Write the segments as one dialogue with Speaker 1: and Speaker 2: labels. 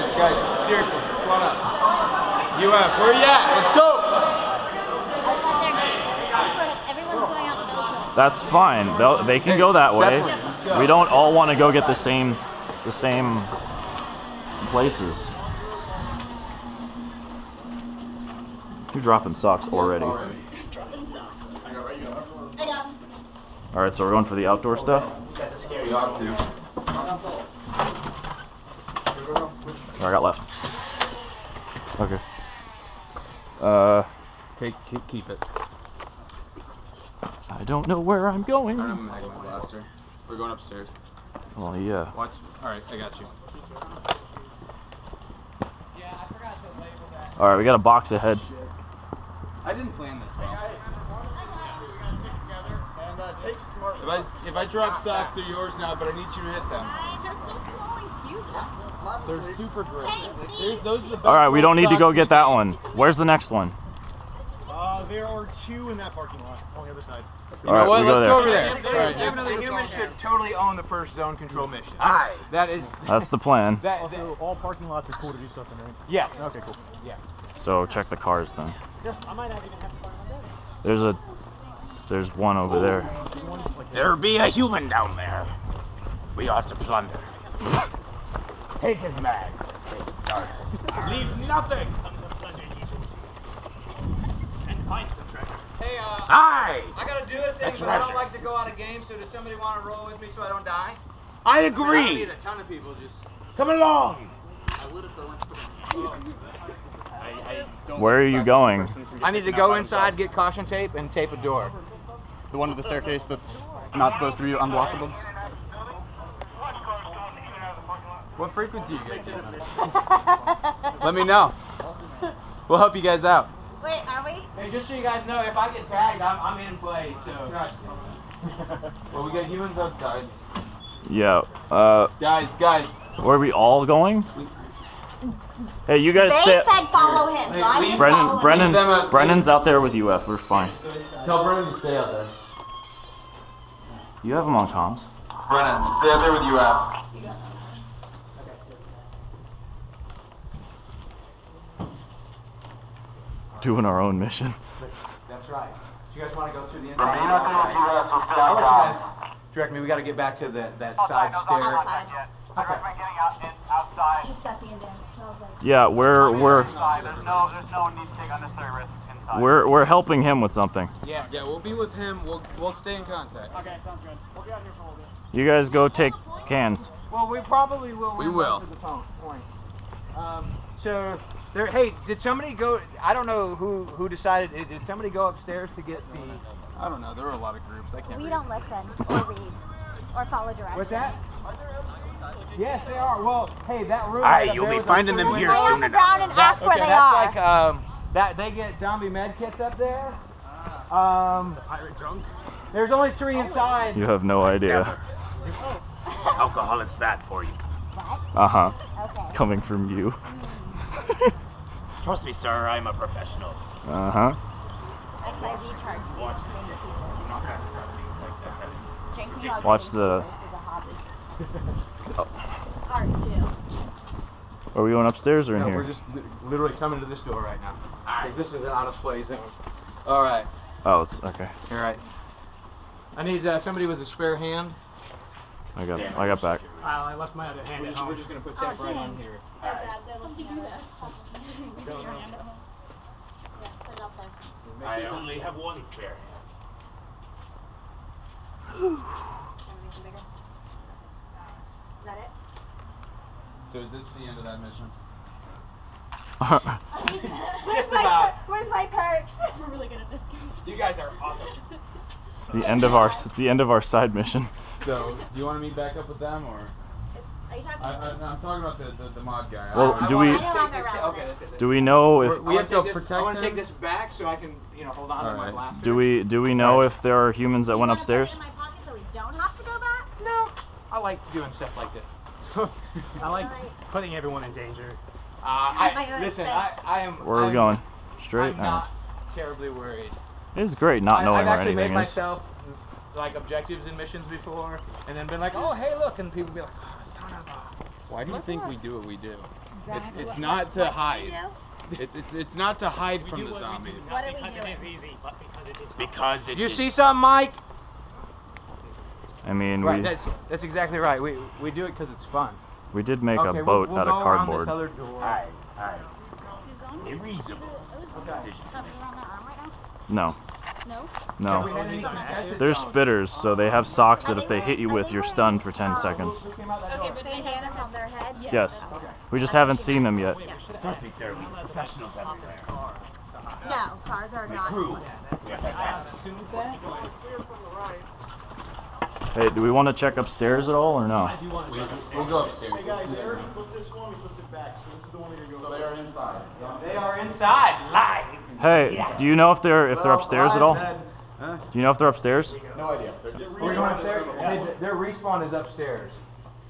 Speaker 1: guys, guys, seriously, squad up. UF, where are you at? Let's go.
Speaker 2: Everyone's going out those
Speaker 3: That's fine. They'll, they can go that way.
Speaker 1: Go.
Speaker 3: We don't all want to go get the same, the same places. You're dropping socks already. All
Speaker 2: I got 'em.
Speaker 3: right, so we're going for the outdoor stuff.
Speaker 1: We.
Speaker 3: Or I got left. Okay. Uh,
Speaker 1: Take, keep, keep it.
Speaker 3: I don't know where I'm going.
Speaker 1: I'm a magma blaster. We're going upstairs.
Speaker 3: Well, yeah.
Speaker 1: Watch. All right, I got you.
Speaker 3: All right, we got a box ahead.
Speaker 1: I didn't plan this well.
Speaker 4: And uh, take smart.
Speaker 1: If I if I drop socks, they're yours now, but I need you to hit them.
Speaker 2: They're so small and cute.
Speaker 1: They're super great.
Speaker 2: Hey,
Speaker 1: There's, those are the best
Speaker 3: All right, we don't need to go get that one. Where's the next one?
Speaker 4: Uh, there are two in that parking lot on the other side.
Speaker 1: You
Speaker 3: All
Speaker 1: know
Speaker 3: right,
Speaker 1: what?
Speaker 3: we go
Speaker 1: Let's
Speaker 3: there.
Speaker 1: go over there. All right,
Speaker 5: The humans should totally own the first zone control mission.
Speaker 1: Aye. That is.
Speaker 3: That's the plan.
Speaker 1: That,
Speaker 4: Also, all parking lots are cool to do stuff in, right?
Speaker 1: yeah.
Speaker 4: Okay, cool. Yeah.
Speaker 3: So check the cars then.
Speaker 4: I might not even have to find one
Speaker 3: There's a, there's one over there.
Speaker 4: See one?
Speaker 5: There be a human down there. We ought to plunder. Take his mags. Take his darts. Leave nothing.
Speaker 6: Hey, uh,
Speaker 5: Aye.
Speaker 6: I gotta do a thing,
Speaker 5: That's
Speaker 6: but I don't like to go out of game. So does somebody want to roll with me so I don't die?
Speaker 5: I
Speaker 6: I, mean, I don't
Speaker 5: agree.
Speaker 6: need a ton of people. Just
Speaker 5: Come along.
Speaker 3: Where are you going?
Speaker 6: I need to go inside, get caution tape, and tape a door.
Speaker 7: The one with the staircase that's not supposed to be unblockable.
Speaker 1: What frequency you guys using? Let me know. We'll help you guys out.
Speaker 2: Wait, are we?
Speaker 6: Hey, just so you guys know, if I get tagged, I'm, I'm in play. So
Speaker 1: Well, we got humans outside.
Speaker 3: Yeah. Uh,
Speaker 1: Guys, guys.
Speaker 3: where are we all going? Hey, you guys
Speaker 2: They
Speaker 3: stay.
Speaker 2: said follow him, so I'm just
Speaker 3: Brennan,
Speaker 2: following
Speaker 3: Brennan,
Speaker 1: them up.
Speaker 3: Brennan's out there with UF. We're fine.
Speaker 1: Tell Brennan to stay out there.
Speaker 3: You have him on comms.
Speaker 1: Brennan, stay out there with UF.
Speaker 3: Doing our own mission.
Speaker 6: that's right. Do you guys want to go through the
Speaker 1: Remain
Speaker 6: inside?
Speaker 1: out there with UF, so stay
Speaker 6: I
Speaker 1: on
Speaker 6: want
Speaker 1: comms.
Speaker 6: you guys direct me. We got to get back to the, that side stair.
Speaker 2: outside.
Speaker 6: Okay.
Speaker 2: It's just at the end. It smells like.
Speaker 3: Yeah, we're we're
Speaker 7: There's no, there's no need to take unnecessary
Speaker 3: we're we're helping him with something.
Speaker 1: Yes. Yeah, we'll be with him. We'll we'll stay in contact.
Speaker 4: okay, sounds good. We'll be out here for a little bit.
Speaker 3: You guys go take cans.
Speaker 6: Well, we probably will.
Speaker 1: We will.
Speaker 6: To the point. Um, so there. Hey, did somebody go? I don't know who who decided. Did did somebody go upstairs to get the?
Speaker 1: I don't know. There were a lot of groups. I can't
Speaker 2: We
Speaker 1: read.
Speaker 2: don't listen or read or follow directions.
Speaker 6: What's that? Yes, they are. Well, hey, that room.
Speaker 5: Aye,
Speaker 6: up
Speaker 5: you'll
Speaker 6: there
Speaker 5: be finding them here
Speaker 6: windows,
Speaker 2: Lay on
Speaker 5: soon enough.
Speaker 2: ground and ask where
Speaker 6: okay,
Speaker 2: they
Speaker 6: that's
Speaker 2: are.
Speaker 6: like um, that they get zombie med kits up there. Um,
Speaker 4: Pirate drunk.
Speaker 6: there's only three inside.
Speaker 3: You have no idea.
Speaker 5: Alcohol is bad for you.
Speaker 3: Uh huh.
Speaker 2: Okay.
Speaker 3: Coming from you.
Speaker 5: Trust me, sir. I'm a professional.
Speaker 3: Uh huh.
Speaker 2: XIV charge.
Speaker 5: Watch this. Do not pass about things like that. That is
Speaker 2: Drinking while
Speaker 3: Watch the-
Speaker 2: food is a hobby. Art too.
Speaker 3: Are we going upstairs or in
Speaker 6: No, we're just li- literally coming to this door right now. Because this is an out of play zone. All right.
Speaker 3: Oh, it's okay.
Speaker 6: All right. I need uh, somebody with a spare hand.
Speaker 3: I got I got back.
Speaker 4: I left my other hand
Speaker 6: We're
Speaker 4: at
Speaker 6: just, we're just gonna put tape right on here.
Speaker 5: I only have one spare. hand.
Speaker 2: Is that it?
Speaker 1: So is this the end of that mission?
Speaker 2: Just about. Where's my perks?
Speaker 8: We're really good at this, guys.
Speaker 5: You guys are awesome.
Speaker 3: It's the end of our it's the end of our side mission.
Speaker 1: So, do you want to meet back up with them, or
Speaker 2: Are you talking
Speaker 1: I,
Speaker 2: about
Speaker 1: I, I'm talking about the, the, the mod guy.
Speaker 3: Well,
Speaker 1: I, I
Speaker 3: do we-
Speaker 2: know I'm
Speaker 6: Take this-
Speaker 2: around
Speaker 6: okay,
Speaker 2: it.
Speaker 6: that's it.
Speaker 3: Do we know if
Speaker 6: We're- we
Speaker 1: I
Speaker 6: have to
Speaker 1: wanna
Speaker 6: take
Speaker 1: take
Speaker 6: this.
Speaker 1: this-
Speaker 6: I want to take this back so I can, you know, hold on to my
Speaker 1: Alright.
Speaker 6: blaster.
Speaker 3: do we do we know if there are humans that went
Speaker 2: You wanna put it
Speaker 3: upstairs?
Speaker 2: in my pocket so we don't have to go back?
Speaker 6: No. I like doing stuff like this.
Speaker 4: I like putting everyone in danger.
Speaker 6: Uh,
Speaker 2: At
Speaker 6: I,
Speaker 2: own
Speaker 6: listen, I. I am.
Speaker 3: Where are we
Speaker 6: I'm-
Speaker 3: going? Straight?
Speaker 6: I'm not terribly worried.
Speaker 3: It's great not
Speaker 6: I,
Speaker 3: knowing
Speaker 6: I've
Speaker 3: where
Speaker 6: actually
Speaker 3: anything
Speaker 6: made
Speaker 3: is.
Speaker 6: myself like objectives and missions before, and then been like, oh hey look, and people be like, oh son of a.
Speaker 1: Why do you think we do what we do? It's it's not to hide. It's it's it's not to hide from the zombies.
Speaker 2: What are we doing?
Speaker 5: Because it is.
Speaker 6: Because it You
Speaker 5: is-
Speaker 6: see something, Mike?
Speaker 3: I mean,
Speaker 6: Right.
Speaker 3: we
Speaker 6: That's that's exactly right. We we do it because it's fun.
Speaker 3: we did make
Speaker 6: okay,
Speaker 3: a
Speaker 6: we'll-
Speaker 3: boat
Speaker 6: we'll
Speaker 3: out
Speaker 6: go
Speaker 3: of
Speaker 6: around this
Speaker 3: cardboard.
Speaker 6: other door.
Speaker 5: Alright, alright. A reasonable decision.
Speaker 3: No,
Speaker 2: No?
Speaker 3: no. They're spitters, so they have socks that if they hit you with, you're stunned for 10 seconds.
Speaker 2: Okay, but bandanas on their head?
Speaker 3: Yes. We just haven't seen them yet.
Speaker 5: Trust me, sir, we professionals.
Speaker 2: No, cars are not.
Speaker 5: Prove we are fantastic.
Speaker 3: Hey, do we want to check upstairs at all or no?
Speaker 1: We'll go upstairs.
Speaker 4: Hey Guys, Eric flipped this one, we flipped it back, so this is the one you're gonna go.
Speaker 1: They are inside.
Speaker 6: They are inside, live.
Speaker 3: Hey, do you know if they're if they're upstairs at all?
Speaker 1: Huh?
Speaker 3: Do you know if they're upstairs?
Speaker 1: No idea. They're just
Speaker 6: We're going upstairs. They- Their respawn is upstairs.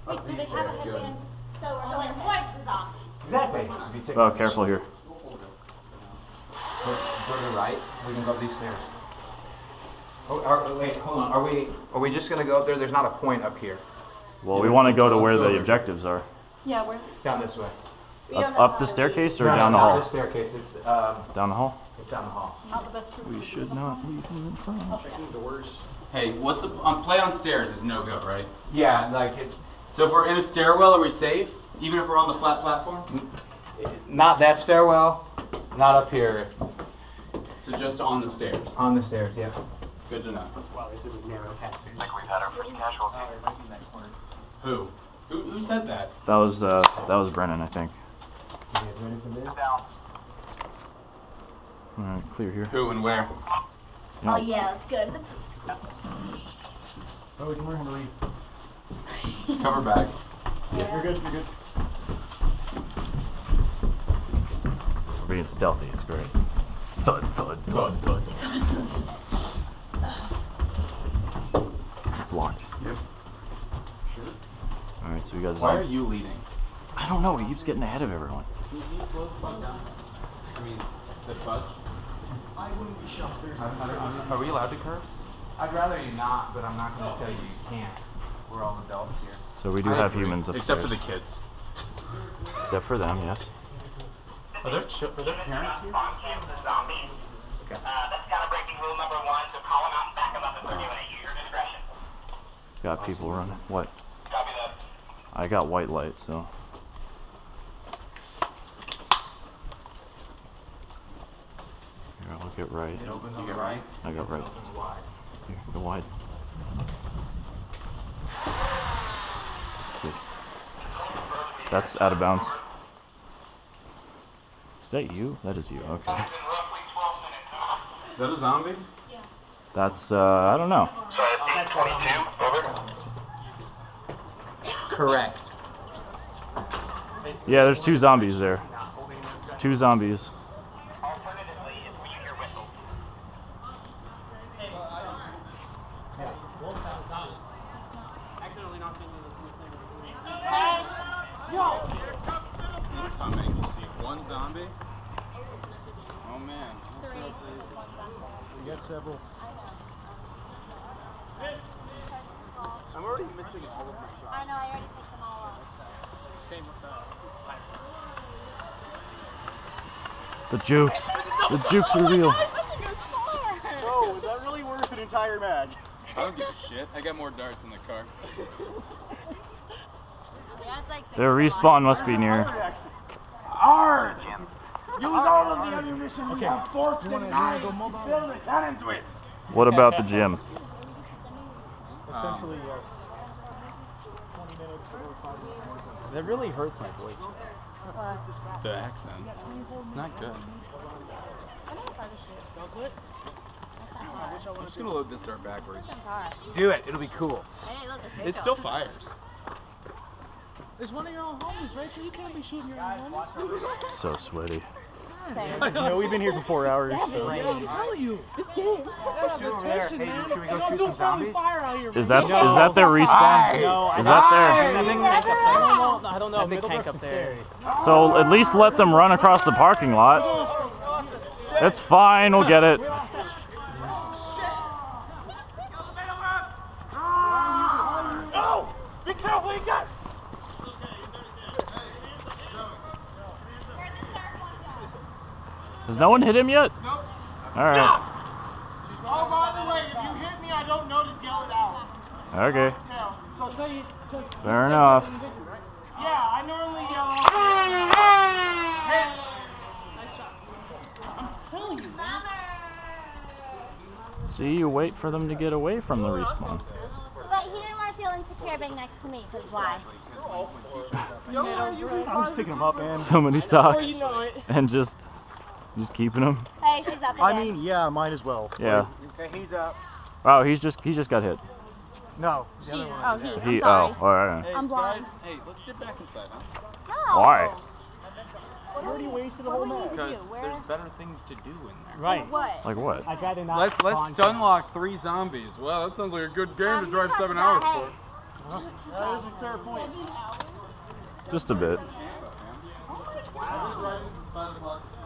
Speaker 2: Wait, so they have a headband? So we're going towards the zombies?
Speaker 6: Exactly. If you take
Speaker 3: Oh, careful here.
Speaker 6: Go, go to the right. We can go up these stairs. Oh, are, oh, wait, hold on. Are we are we just gonna go up there? There's not a point up here.
Speaker 3: Well, we want to go to where the
Speaker 1: over.
Speaker 3: objectives are.
Speaker 2: Yeah, we're.
Speaker 6: Down this way.
Speaker 3: Up, up the staircase or
Speaker 6: No,
Speaker 3: down the
Speaker 6: not
Speaker 3: hall?
Speaker 6: This staircase. It's um,
Speaker 3: Down the hall.
Speaker 6: it's down the hall.
Speaker 2: Not the best person.
Speaker 3: We should not leave him in front.
Speaker 1: Hey, what's the on play on stairs is no go, right?
Speaker 6: Yeah, like it's
Speaker 1: So if we're in a stairwell, are we safe? Even if we're on the flat platform?
Speaker 6: not that stairwell. Not up here.
Speaker 1: So just on the stairs.
Speaker 6: On the stairs. Yeah.
Speaker 1: Good to know.
Speaker 9: Wow, this is a narrow passage. Like we've had our first casualty.
Speaker 1: Who? Who, who said that?
Speaker 3: That was uh, that was Brennan, I think.
Speaker 6: You guys ready for this?
Speaker 3: All right, clear here.
Speaker 1: Who and where?
Speaker 2: Oh, yeah, let's go to the preschool.
Speaker 6: Oh, we're gonna leave.
Speaker 1: Cover back.
Speaker 4: You're good, you're good.
Speaker 3: We're being stealthy. It's great. Thud, thud, thud, thud. It's locked.
Speaker 1: Yep. Sure.
Speaker 3: All right, so you guys.
Speaker 1: Why are you leading?
Speaker 3: I don't know. He keeps getting ahead of everyone.
Speaker 1: I mean, the fudge.
Speaker 4: I wouldn't be shocked, there's.
Speaker 1: Are we allowed to curse?
Speaker 6: I'd rather you not, but I'm not gonna tell you you can't. We're all adults here.
Speaker 3: So we do
Speaker 1: I
Speaker 3: have
Speaker 1: agree.
Speaker 3: humans upstairs.
Speaker 1: Except for the kids.
Speaker 3: Except for them, yes.
Speaker 1: Are there, ch- are there parents here?
Speaker 5: Uh, that's kind of breaking rule number one, so call them out and back them up if they're doing it. Use your discretion.
Speaker 3: Got people running. What?
Speaker 5: Copy that.
Speaker 3: I got white light, so. Here, I'll get right.
Speaker 1: You get right?
Speaker 3: I got right. Here, go wide. Good. That's out of bounds. Is that you? That is you. Okay.
Speaker 5: Been roughly 12 minutes.
Speaker 1: Is that a zombie? Yeah.
Speaker 3: That's uh, I don't know.
Speaker 5: Sorry, 22. Over.
Speaker 6: Correct.
Speaker 3: Yeah, there's two zombies there. Two zombies.
Speaker 5: Alternatively, if we hear whistle.
Speaker 1: Coming. One zombie? Oh man.
Speaker 4: We got several.
Speaker 2: I know, I already missing all of them. I know, I already picked them all up.
Speaker 3: The jukes. The jukes are oh real.
Speaker 4: Oh, is that really worth an entire mag?
Speaker 1: I don't give a shit. I got more darts in the car.
Speaker 3: Their respawn must be near.
Speaker 5: Arg! Use all of the ammunition we have forks and knives to fill the cannons with.
Speaker 3: What about the gym?
Speaker 4: Essentially, yes. 20 minutes or 5 minutes.
Speaker 1: That really hurts my voice. The accent. It's not good. I'm just gonna load this dart backwards.
Speaker 6: Do it. It'll be cool.
Speaker 1: It still fires.
Speaker 8: It's one of your own homies, right? So you can't be shooting your own homies.
Speaker 3: So sweaty.
Speaker 4: No, we've been here for four hours, so.
Speaker 8: I'm telling you, this game.
Speaker 6: Shoot over. Hey, should we go shoot some zombies?
Speaker 8: fire out here.
Speaker 3: Is that is that their respawn?
Speaker 8: No,
Speaker 3: Is that
Speaker 8: I
Speaker 3: there?
Speaker 8: don't. I don't know. Big tank up there.
Speaker 3: So at least let them run across the parking lot. It's fine. We'll get it. Has no one hit him yet?
Speaker 8: Nope.
Speaker 3: All right.
Speaker 8: Oh, by the way, if you hit me, I don't know to yell it out.
Speaker 3: Okay.
Speaker 8: So say you. So,
Speaker 3: Fair enough.
Speaker 8: Yeah, I normally yell. Hit. Nice shot. I'm telling you, man.
Speaker 3: See, you wait for them to get away from the respawn.
Speaker 2: But he didn't want to feel insecure being next to me, because why?
Speaker 8: Don't worry, you can
Speaker 4: I'm picking them up, man.
Speaker 3: So many socks
Speaker 8: you know it.
Speaker 3: and just just keeping them.
Speaker 2: Hey, she's up
Speaker 4: I mean, yeah, might as well.
Speaker 3: Yeah.
Speaker 6: Okay, he's up.
Speaker 3: Oh, he's just he just got hit.
Speaker 4: No.
Speaker 2: she. Oh, he. I'm
Speaker 3: He
Speaker 2: sorry.
Speaker 3: oh, all right.
Speaker 1: Hey,
Speaker 2: I'm blind.
Speaker 1: guys, hey, let's get back inside, huh?
Speaker 2: No.
Speaker 3: Why?
Speaker 2: What
Speaker 4: You already wasted a whole
Speaker 2: do we
Speaker 4: match.
Speaker 2: need to do?
Speaker 1: Because there's better things to do in there.
Speaker 8: Right.
Speaker 2: What?
Speaker 3: Like what?
Speaker 8: I'd rather not.
Speaker 1: Let's let's
Speaker 8: contact.
Speaker 1: stun lock three zombies. Well, that sounds like a good game
Speaker 2: Um,
Speaker 1: to drive seven
Speaker 2: have
Speaker 1: hours
Speaker 2: to-
Speaker 1: for.
Speaker 4: That is a fair point.
Speaker 3: Just a bit.
Speaker 1: Dude, damn.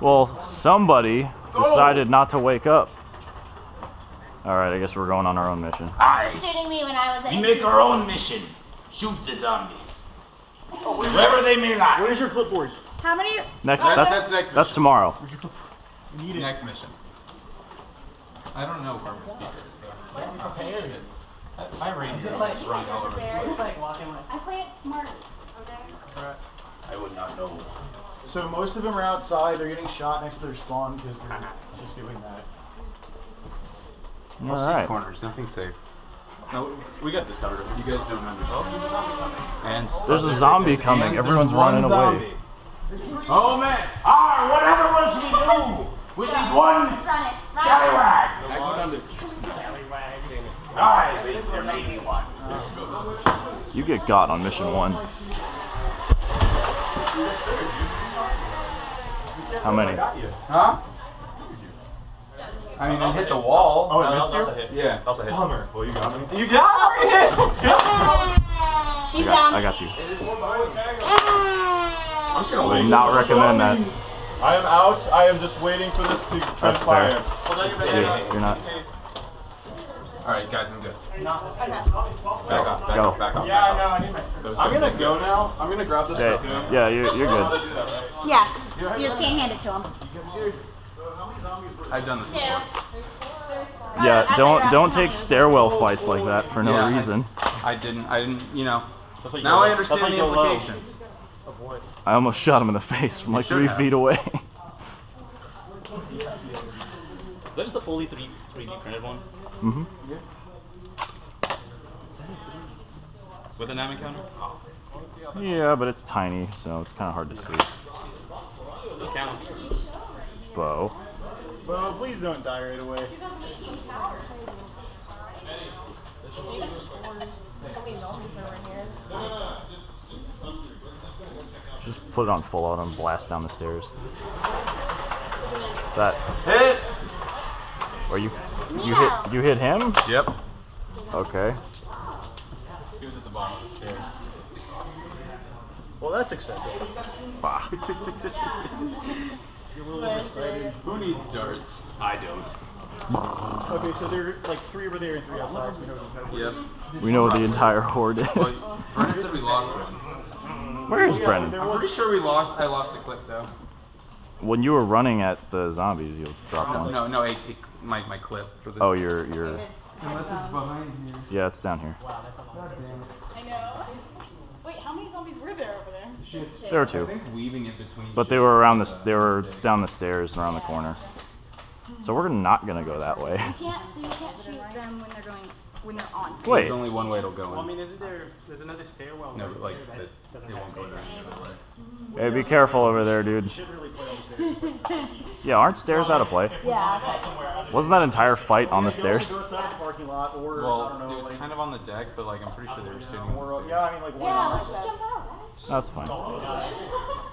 Speaker 3: Well, somebody decided not to wake up. All right, I guess we're going on our own mission.
Speaker 5: Aye.
Speaker 2: Shooting me when I was
Speaker 5: We make our own mission. Shoot the zombies. Wherever they may lie.
Speaker 4: Where's your clipboard?
Speaker 2: How many?
Speaker 3: Next,
Speaker 1: That's-
Speaker 3: that's
Speaker 1: that's next
Speaker 3: that's tomorrow.
Speaker 4: You need
Speaker 1: It's
Speaker 4: it.
Speaker 1: next mission. I don't know where my speaker is though. Shit. My radio is run all over the place.
Speaker 2: I play it smart. Okay.
Speaker 5: I would not know.
Speaker 4: So most of them are outside. They're getting shot next to their spawn because they're just doing that.
Speaker 3: All
Speaker 1: Watch
Speaker 3: right.
Speaker 1: these corners. Nothing's safe. No, we got this covered. You guys don't understand. And
Speaker 3: There's a zombie coming. Everyone's
Speaker 1: one
Speaker 3: running away.
Speaker 1: Oh man!
Speaker 5: Ah, whatever will she do with these one
Speaker 2: Let's run it. Run it.
Speaker 5: scallywag?
Speaker 1: I go down to
Speaker 5: Aye, there- there may be one.
Speaker 3: You get got on mission one. How many?
Speaker 1: Huh? I mean, I hit the wall.
Speaker 4: Oh, it missed you?
Speaker 1: Yeah.
Speaker 7: Also hit.
Speaker 4: Bummer. Well, you got me.
Speaker 1: You got it!
Speaker 3: I got,
Speaker 2: down.
Speaker 3: I got you.
Speaker 1: I'm just gonna
Speaker 3: Would
Speaker 1: wait.
Speaker 3: not recommend that.
Speaker 7: I am out. I am just waiting for this to
Speaker 3: That's fair.
Speaker 7: transpire.
Speaker 3: You're, you're not.
Speaker 1: All right, guys, I'm good.
Speaker 2: Okay.
Speaker 1: Back off. Back
Speaker 3: Go.
Speaker 1: off. Back off.
Speaker 7: Yeah, I know. I need my. I'm gonna go now. I'm gonna grab this
Speaker 3: Okay.
Speaker 7: stuff.
Speaker 3: Yeah, you're, you're good.
Speaker 2: Yes. You just can't hand it to him.
Speaker 1: I've done this before.
Speaker 3: Yeah, don't don't take stairwell fights like that for no
Speaker 1: Yeah,
Speaker 3: reason.
Speaker 1: I didn't. I didn't. You know.
Speaker 7: That's
Speaker 1: Now
Speaker 7: you-
Speaker 1: I understand the implication.
Speaker 3: I almost shot him in the face from like three
Speaker 1: have.
Speaker 3: feet away.
Speaker 10: Is that just a fully 3 3D printed one
Speaker 3: hmm
Speaker 10: with a NAM encounter?
Speaker 3: Yeah, but it's tiny, so it's kind of hard to see.
Speaker 10: Still counts.
Speaker 3: Bow.
Speaker 4: Well, please don't die right away.
Speaker 3: Just put it on full auto and blast down the stairs. That.
Speaker 1: Hit.
Speaker 3: Or you. You hit. You hit him.
Speaker 1: Yep.
Speaker 3: Okay.
Speaker 1: He was at the bottom of the stairs.
Speaker 4: Well, that's excessive.
Speaker 3: Bah.
Speaker 4: You're a little excited.
Speaker 1: Who needs darts?
Speaker 10: I don't.
Speaker 4: Okay, so there are like three over there and three outside. So we know what
Speaker 1: Yep.
Speaker 3: We know the entire horde is.
Speaker 1: Well, Brennan said we lost one.
Speaker 3: Where is
Speaker 4: Yeah,
Speaker 3: Brennan?
Speaker 4: there
Speaker 1: I'm pretty sure we lost. I lost a clip though.
Speaker 3: When you were running at the zombies, you dropped
Speaker 1: No,
Speaker 3: one.
Speaker 1: Oh, no, no. A, a, my my clip for the.
Speaker 3: Oh, your your.
Speaker 1: Unless it's behind here.
Speaker 3: Yeah, it's down here.
Speaker 8: Wow, that's a long I know. Wait, how many zombies were there over there?
Speaker 3: There were
Speaker 1: I
Speaker 3: two,
Speaker 1: think weaving it between.
Speaker 3: but they were around the. They were down the stairs and around the corner. So we're not gonna go that way.
Speaker 2: You can't, so you can't shoot them when they're going, when they're on stage.
Speaker 3: Wait.
Speaker 1: There's only one way it'll go
Speaker 8: Well, I
Speaker 1: in.
Speaker 8: mean, isn't there? There's another stairwell.
Speaker 1: No,
Speaker 8: over
Speaker 1: like
Speaker 8: there
Speaker 1: that,
Speaker 8: that doesn't
Speaker 1: it won't go
Speaker 8: faces.
Speaker 1: down the other way.
Speaker 3: Hey, be careful over there, dude.
Speaker 4: Should really play on the stairs.
Speaker 3: Yeah, aren't stairs out of play?
Speaker 2: Yeah, okay.
Speaker 3: Wasn't that entire fight on the
Speaker 4: You can also
Speaker 3: stairs?
Speaker 4: go outside of the parking lot, or I
Speaker 1: Well, it was kind of on the deck, but like I'm pretty sure they were standing on
Speaker 4: or,
Speaker 1: the
Speaker 4: uh,
Speaker 1: stairs.
Speaker 4: yeah, I mean like one
Speaker 2: Yeah,
Speaker 4: on
Speaker 2: let's
Speaker 4: the
Speaker 2: just
Speaker 4: side.
Speaker 2: jump out.
Speaker 3: That's fine.
Speaker 1: Uh,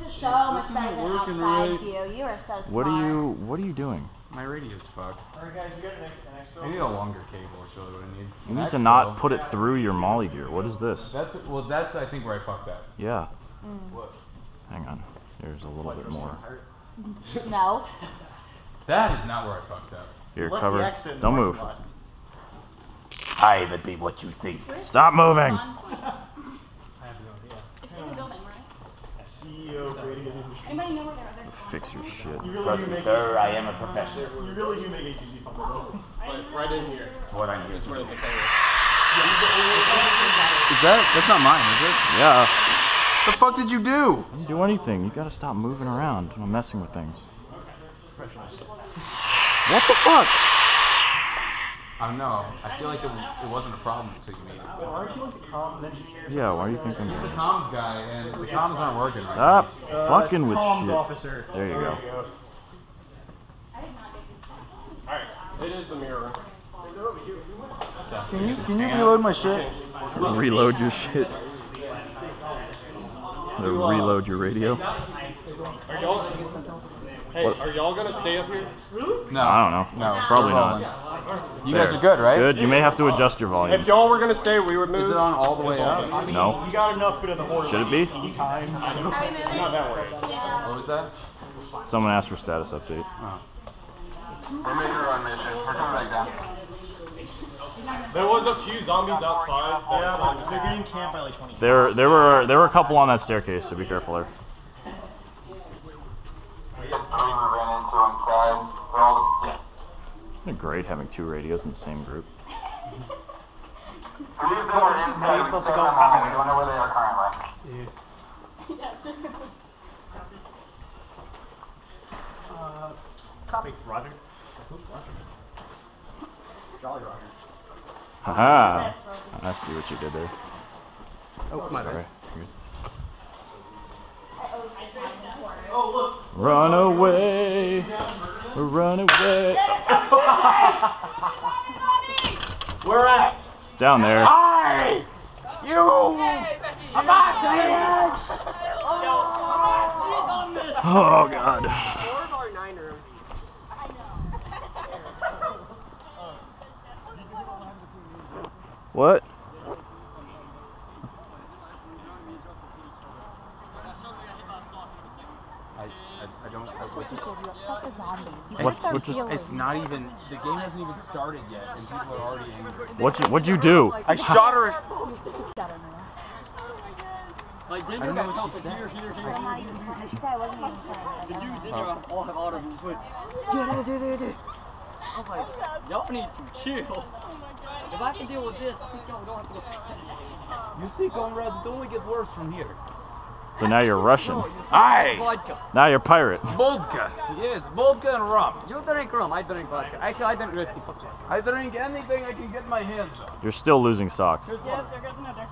Speaker 2: This is so much better than outside
Speaker 1: right.
Speaker 2: view. You are so smart.
Speaker 3: What are you What are you doing?
Speaker 1: My radio's fucked.
Speaker 4: Alright guys, you got an, an extra?
Speaker 1: I need a longer cable. Is really what I need.
Speaker 3: You need to not put it through your MOLLE gear. What is this?
Speaker 1: That's well. That's I think where I fucked up.
Speaker 3: Yeah. Mm. What? Hang on. There's a little bit more.
Speaker 2: No.
Speaker 1: That is not where I fucked up.
Speaker 3: Here,
Speaker 4: Left
Speaker 3: cover.
Speaker 4: X in
Speaker 3: Don't
Speaker 4: parking
Speaker 3: move.
Speaker 4: lot.
Speaker 5: Aye, that be what you think.
Speaker 3: Stop moving.
Speaker 4: CEO of creating an industry.
Speaker 8: Anybody know where their other
Speaker 3: Fix your shit.
Speaker 4: You really
Speaker 5: Trust me, sir, I am a professional.
Speaker 4: You really do make A2Z fun. though.
Speaker 1: Right in here.
Speaker 5: What I'm here
Speaker 1: Is where
Speaker 5: to
Speaker 1: the
Speaker 5: do.
Speaker 1: thing
Speaker 7: Is that? That's not mine, is it?
Speaker 3: Yeah.
Speaker 1: is. The fuck did you do?
Speaker 3: I didn't do anything. You gotta stop moving around I'm messing with things. What the fuck?
Speaker 1: I don't know. I feel like it, it wasn't a problem until you made it.
Speaker 4: Well, aren't you like the comms engineer?
Speaker 3: Yeah, why do you think I'm
Speaker 1: He's the comms guy, and the comms aren't working right
Speaker 3: Stop
Speaker 4: Uh,
Speaker 3: fucking with
Speaker 4: comms
Speaker 3: shit.
Speaker 4: officer.
Speaker 3: There you go.
Speaker 1: Alright, it is the mirror.
Speaker 4: Can you can you reload my shit?
Speaker 3: Reload your shit. To reload your radio.
Speaker 9: Are y'all? Hey,
Speaker 3: What?
Speaker 9: are y'all gonna stay up here?
Speaker 1: No.
Speaker 3: I don't know.
Speaker 1: No.
Speaker 3: Probably not.
Speaker 1: rolling. You
Speaker 3: There.
Speaker 1: guys are good, right?
Speaker 3: Good. You may have to adjust your volume.
Speaker 9: If y'all were gonna stay, we would move.
Speaker 1: Is it on all the way up?
Speaker 3: No.
Speaker 4: You got enough bit of the horse.
Speaker 3: Should it be?
Speaker 4: Times.
Speaker 2: Are?
Speaker 9: Not that way.
Speaker 1: What was that?
Speaker 3: Someone asked for status update. Oh.
Speaker 1: We're making a run mission. We're coming back down.
Speaker 9: There was a few zombies outside.
Speaker 4: Yeah, but they're getting camped by like 20.
Speaker 3: There, there were, there were a couple on that staircase, so be careful there.
Speaker 1: We ran They're all yeah.
Speaker 3: Isn't it great having two radios in the same group?
Speaker 1: Three of them are inside. You're supposed to go. We don't know where they are currently.
Speaker 4: Uh, copy. Roger. Who's Roger? Jolly Roger.
Speaker 3: Haha. I see what you did there.
Speaker 7: Oh, my
Speaker 3: Sorry.
Speaker 7: bad.
Speaker 4: Oh look.
Speaker 3: Run away. Run away.
Speaker 4: Where at?
Speaker 3: Down there.
Speaker 5: Hi! You!
Speaker 3: Oh god. What?
Speaker 5: I, I, I don't. I, what
Speaker 3: What? What just?
Speaker 5: it's not even. The game hasn't even started yet, and people are already angry.
Speaker 3: What you? What'd you do?
Speaker 5: I shot her.
Speaker 11: Like,
Speaker 5: I don't know what she said. Oh.
Speaker 11: all have auto just went. I was like, y'all need to chill. Oh if I can deal with this, I think y'all don't have to go.
Speaker 5: You think Conrad? It only gets worse from here.
Speaker 3: So now you're Russian.
Speaker 5: Aye.
Speaker 11: Vodka.
Speaker 3: Now you're pirate.
Speaker 5: Vodka. Yes, vodka and rum.
Speaker 11: You drink rum, I drink vodka. Actually, I drink whiskey. Fuck that.
Speaker 5: I drink anything I can get my hands on.
Speaker 3: You're still losing socks.
Speaker 8: Yep, there goes another.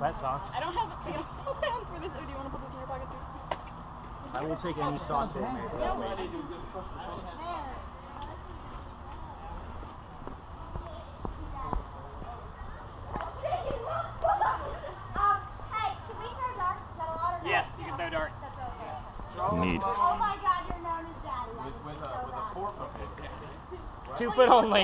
Speaker 4: That sucks.
Speaker 8: I don't have I don't plans for this. Or do you want to put this in your pocket too?
Speaker 4: I won't take any sock they make.
Speaker 8: Yes, you can throw darts.
Speaker 3: Neat.
Speaker 2: Oh my god, you're known as daddy.
Speaker 1: With, with, a, with a four foot pit.
Speaker 8: Oh Two foot only.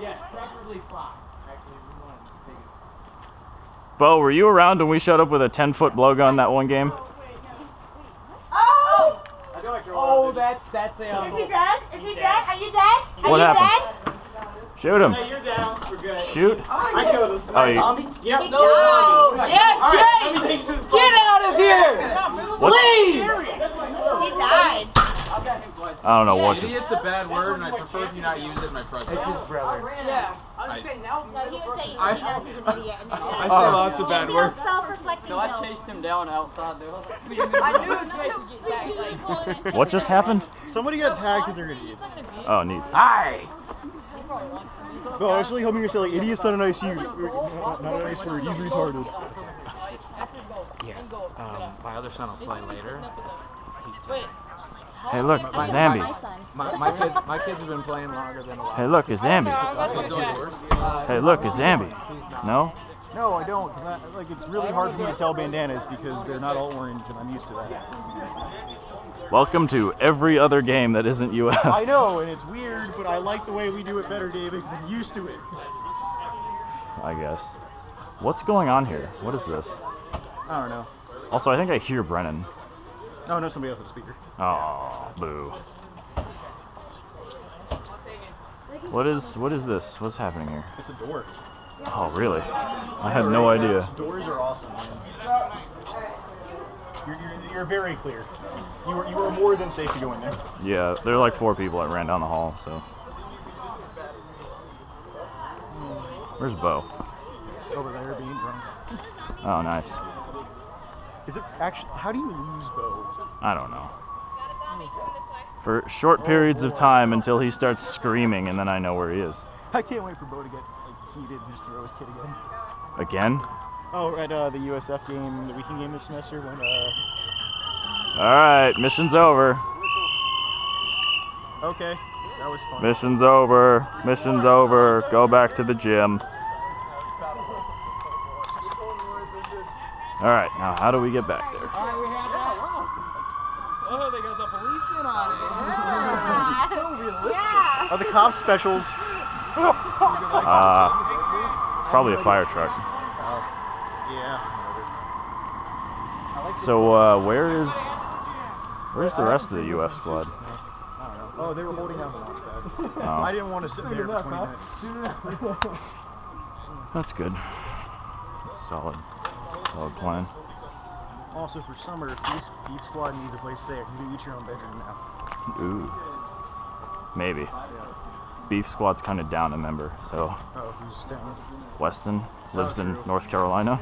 Speaker 5: Yes, preferably five. Actually, we want to take it.
Speaker 3: Bo, were you around when we showed up with a 10 foot blowgun that one game?
Speaker 2: Oh!
Speaker 11: Oh, oh! oh that's that's a.
Speaker 2: Is he um, dead? Is he dead? Are you dead? Are
Speaker 3: What
Speaker 2: you
Speaker 3: happened? Shoot him.
Speaker 9: Hey, you're down. We're good.
Speaker 3: Shoot.
Speaker 9: I killed him.
Speaker 3: Oh, oh you,
Speaker 9: Yep.
Speaker 2: dead? No!
Speaker 9: Yeah, Jay! Get
Speaker 2: out of here!
Speaker 3: what?
Speaker 2: He died.
Speaker 3: I don't know what just.
Speaker 1: Idiot's a bad word, and I prefer if you not use it in my presence.
Speaker 5: It's his brother.
Speaker 9: Yeah.
Speaker 1: I,
Speaker 2: No, he was saying he knows he's an idiot. And
Speaker 1: I say oh, lots of bad words.
Speaker 2: self-reflecting
Speaker 11: No, I chased him down outside there.
Speaker 8: I knew Jake would get tagged.
Speaker 3: What just happened?
Speaker 4: Somebody got tagged because they're idiots.
Speaker 3: Oh, neat.
Speaker 5: Hi.
Speaker 4: No, I was really hoping you were saying like idiots not a nice use. Not not a nice word. He's retarded.
Speaker 5: Um, my other son will play later.
Speaker 3: Hey, look, a Zambi.
Speaker 5: My, my kids, my kids have been playing longer than a lot.
Speaker 3: Hey, look, a Zambi.
Speaker 1: Those are yours?
Speaker 3: Hey, look, a Zambi. No?
Speaker 4: No, I don't. I, like it's really hard for me to tell bandanas because they're not all orange, and I'm used to that.
Speaker 3: Welcome to every other game that isn't UF.
Speaker 4: I know, and it's weird, but I like the way we do it better, David, because I'm used to it.
Speaker 3: I guess. What's going on here? What is this?
Speaker 4: I don't know.
Speaker 3: Also, I think I hear Brennan.
Speaker 4: Oh no, somebody else has a speaker.
Speaker 3: Oh, boo. What is what is this? What's happening here?
Speaker 4: It's a door.
Speaker 3: Oh, really? I had no idea.
Speaker 4: Doors are awesome, man. You're, very clear. You were, you were more than safe to go in there.
Speaker 3: Yeah, there are like four people that ran down the hall, so. Where's Bo?
Speaker 4: Over there being drunk.
Speaker 3: Oh, nice.
Speaker 4: Is it actually? How do you lose Bo?
Speaker 3: I don't know. For short periods of time until he starts screaming, and then I know where he is.
Speaker 4: I can't wait for Bo to get like heated and just throw his kid again.
Speaker 3: Again?
Speaker 4: Oh, at uh, the USF game, the weekend game this semester when uh.
Speaker 3: All right, mission's over.
Speaker 4: Okay, that was fun.
Speaker 3: Mission's over. Mission's over. Go back to the gym. All right, now how do we get back there?
Speaker 9: Oh, they got the police in on it. Yeah. so realistic.
Speaker 4: Are the cops specials?
Speaker 3: Uh, it's probably a fire truck.
Speaker 4: Yeah.
Speaker 3: So uh, where is where's the rest of the UF squad? I don't know.
Speaker 4: Oh, they were holding down the launch pad.
Speaker 3: Oh.
Speaker 4: I didn't want to sit there for 20 minutes.
Speaker 3: That's good. That's solid, solid plan.
Speaker 4: Also, for summer, Beef, Beef Squad needs a place to stay. You can eat your own bedroom now.
Speaker 3: Ooh, maybe. Beef squad's kind of down a member, so
Speaker 4: Oh, who's down?
Speaker 3: Weston oh, lives in North Carolina.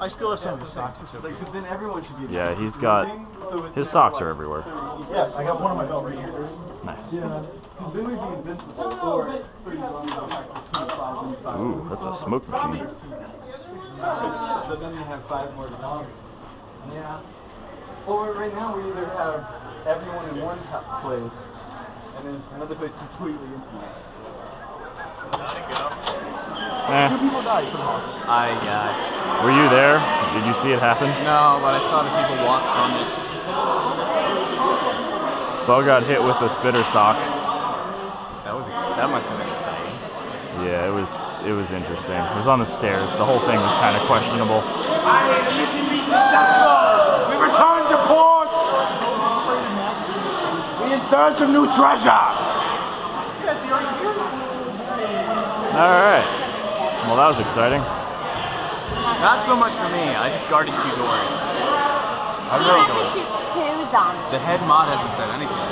Speaker 4: I still have some of his socks. It's okay.
Speaker 9: Then everyone should be.
Speaker 3: Yeah, he's got his socks are everywhere.
Speaker 4: Yeah, I got one on my belt right here.
Speaker 3: Nice.
Speaker 9: Yeah. Then we'd be invincible or pretty
Speaker 3: Ooh, that's a smoke machine.
Speaker 9: But then you have five more to. Yeah. Well, right now we either have everyone in one place, and then another place completely empty.
Speaker 3: Eh,
Speaker 4: People died somehow.
Speaker 10: I uh,
Speaker 3: were you there? Did you see it happen?
Speaker 10: no, but I saw the people walk from it.
Speaker 3: Bo got hit with a spitter sock.
Speaker 10: That was that must have been exciting.
Speaker 3: Yeah, it was it was interesting. It was on the stairs. The whole thing was kind of questionable.
Speaker 5: I the mission be successful. Search of new treasure.
Speaker 3: All right. Well, that was exciting.
Speaker 10: Not so much for me. I just guarded two doors. I
Speaker 2: You
Speaker 10: really
Speaker 2: have to
Speaker 10: don't.
Speaker 2: shoot two zombies.
Speaker 10: The head mod hasn't said anything.